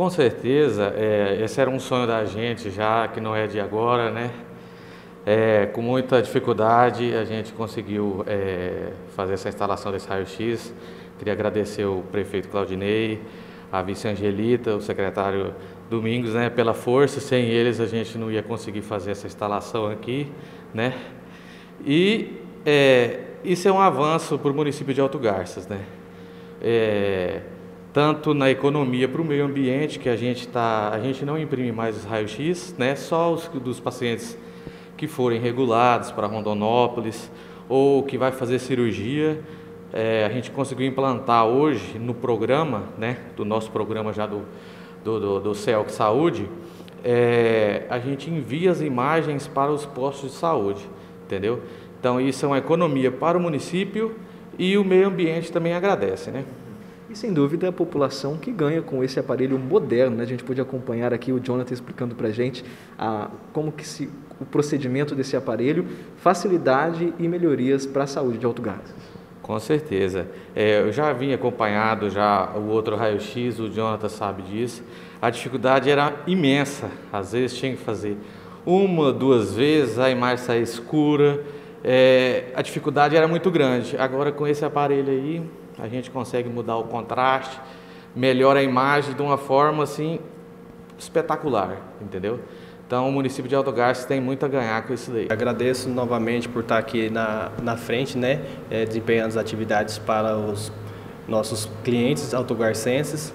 Com certeza, é, esse era um sonho da gente já, que não é de agora, né? É, com muita dificuldade a gente conseguiu é, fazer essa instalação desse raio-x. Queria agradecer o prefeito Claudinei, a vice Angelita, o secretário Domingos, né, pela força. Sem eles a gente não ia conseguir fazer essa instalação aqui, né? E é, isso é um avanço para o município de Alto Garças, né? Tanto na economia para o meio ambiente, que a gente tá, a gente não imprime mais os raios-x, né? Só os dos pacientes que forem regulados para Rondonópolis ou que vai fazer cirurgia, é, a gente conseguiu implantar hoje no programa, né? Do nosso programa já do do, do, do CELC Saúde, é, a gente envia as imagens para os postos de saúde, entendeu? Então isso é uma economia para o município e o meio ambiente também agradece, né? E sem dúvida a população que ganha com esse aparelho moderno, né? a gente pôde acompanhar aqui o Jonathan explicando para a gente como que se, o procedimento desse aparelho, facilidade e melhorias para a saúde de Alto Gás. Com certeza. É, eu já vim acompanhado já o outro raio-x, o Jonathan sabe disso. A dificuldade era imensa. Às vezes tinha que fazer uma, duas vezes, a imagem saía escura. É, a dificuldade era muito grande. Agora com esse aparelho aí, a gente consegue mudar o contraste, melhora a imagem de uma forma assim espetacular, entendeu? Então o município de Alto Garças tem muito a ganhar com isso daí. Agradeço novamente por estar aqui na, na frente, né, é, desempenhando as atividades para os nossos clientes autogarcenses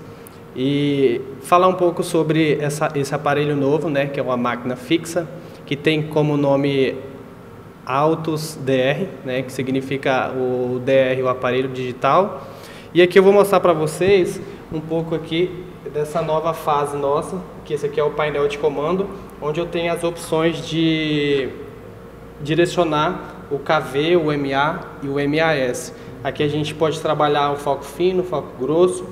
e falar um pouco sobre essa, esse aparelho novo, né, que é uma máquina fixa, que tem como nome Autos DR, né, que significa o DR, o aparelho digital. E aqui eu vou mostrar para vocês um pouco aqui dessa nova fase nossa, que esse aqui é o painel de comando, onde eu tenho as opções de direcionar o KV, o MA e o MAS. Aqui a gente pode trabalhar o foco fino, o foco grosso,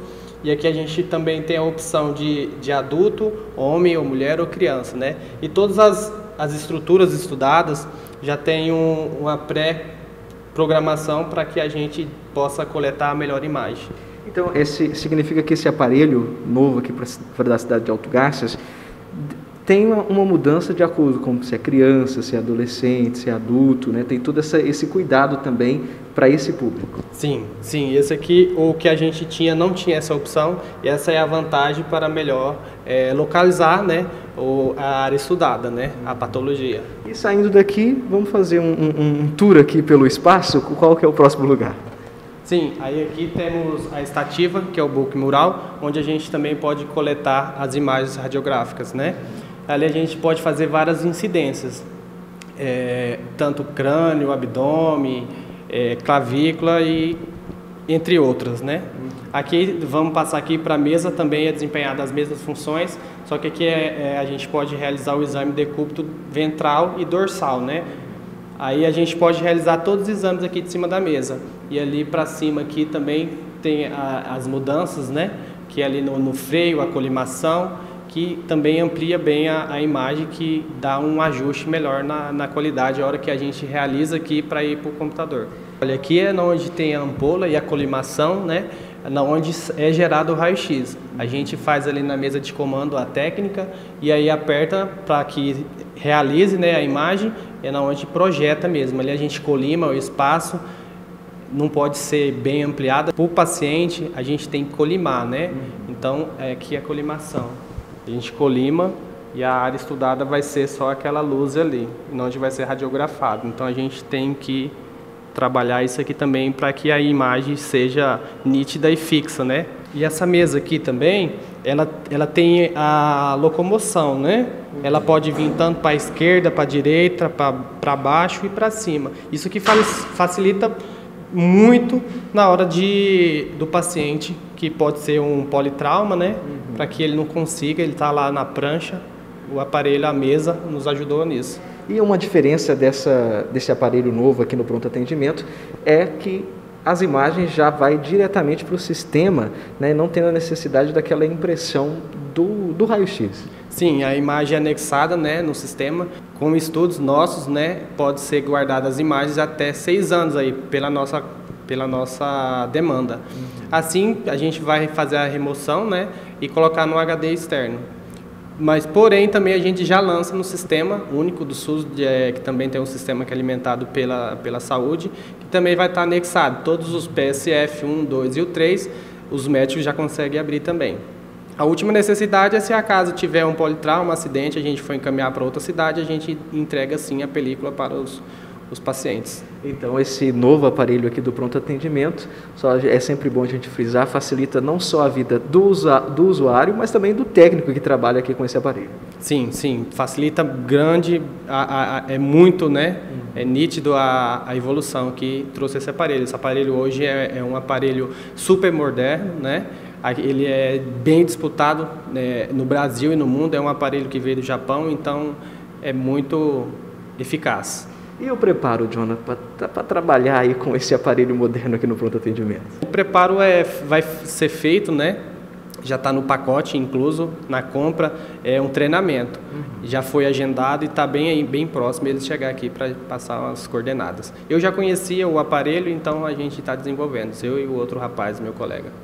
e aqui a gente também tem a opção de, de adulto, homem ou mulher ou criança, né? E todas as, as estruturas estudadas já tem um, uma pré-programação para que a gente possa coletar a melhor imagem. Então, esse significa que esse aparelho novo aqui para a cidade de Alto Garças tem uma, mudança de acordo com se é criança, se é adolescente, se é adulto, né? Tem todo essa, esse cuidado também para esse público. Sim, sim. Esse aqui, o que a gente tinha, não tinha essa opção, e essa é a vantagem para melhor é, localizar, né? O, a área estudada, né? A patologia. E saindo daqui, vamos fazer um, um, um tour aqui pelo espaço. Qual que é o próximo lugar? Sim, aí aqui temos a estativa, que é o book mural, onde a gente também pode coletar as imagens radiográficas, né? Ali a gente pode fazer várias incidências, é, tanto crânio, abdômen, é, clavícula e entre outras, né? Aqui vamos passar aqui para a mesa também é desempenhar as mesmas funções, só que aqui é, é, a gente pode realizar o exame de decúbito ventral e dorsal, né? Aí a gente pode realizar todos os exames aqui de cima da mesa e ali para cima aqui também tem a, as mudanças, né? Que é ali no, no freio, a colimação que também amplia bem a, a imagem, que dá um ajuste melhor na, na qualidade a hora que a gente realiza aqui para ir para o computador. Olha, aqui é onde tem a ampola e a colimação, né? Na onde é gerado o raio-x. A gente faz ali na mesa de comando a técnica e aí aperta para que realize né, a imagem, é na onde projeta mesmo. Ali a gente colima o espaço, não pode ser bem ampliada. Para o paciente, a gente tem que colimar, né? Então, é aqui a colimação. A gente colima e a área estudada vai ser só aquela luz ali, onde vai ser radiografado. Então a gente tem que trabalhar isso aqui também para que a imagem seja nítida e fixa, né? E essa mesa aqui também, ela, ela tem a locomoção, né? Ela pode vir tanto para a esquerda, para a direita, para baixo e para cima. Isso que facilita muito na hora de, do paciente, que pode ser um politrauma, né? Uhum. Para que ele não consiga, ele está lá na prancha, o aparelho, a mesa, nos ajudou nisso. E uma diferença dessa, desse aparelho novo aqui no pronto atendimento é que as imagens já vai diretamente para o sistema, né, não tendo a necessidade daquela impressão do, do raio-x. Sim, a imagem é anexada né, no sistema. Com estudos nossos, né, pode ser guardada as imagens até seis anos aí, pela nossa, pela nossa demanda. Uhum. Assim, a gente vai fazer a remoção né, e colocar no HD externo. Mas, porém, também a gente já lança no sistema único do SUS, é, que também tem um sistema que é alimentado pela, pela saúde, que também vai estar anexado. Todos os PSF 1, 2 e o 3, os médicos já conseguem abrir também. A última necessidade é se a casa tiver um politrauma, um acidente, a gente for encaminhar para outra cidade, a gente entrega sim a película para os, os pacientes. Então, esse novo aparelho aqui do pronto atendimento, só é sempre bom a gente frisar, facilita não só a vida do, do usuário, mas também do técnico que trabalha aqui com esse aparelho. Sim, sim, facilita grande, a, a, é muito, né? Uhum. É nítido a, a, evolução que trouxe esse aparelho. Esse aparelho hoje é, é um aparelho super moderno, né? Ele é bem disputado né, no Brasil e no mundo. É um aparelho que veio do Japão, então é muito eficaz. E o preparo, Jonathan, para trabalhar aí com esse aparelho moderno aqui no pronto atendimento? O preparo é, vai ser feito, né? Já está no pacote incluso na compra, é um treinamento. Uhum. Já foi agendado e está bem aí, bem próximo eles chegar aqui para passar as coordenadas. Eu já conhecia o aparelho, então a gente está desenvolvendo, eu e o outro rapaz, meu colega.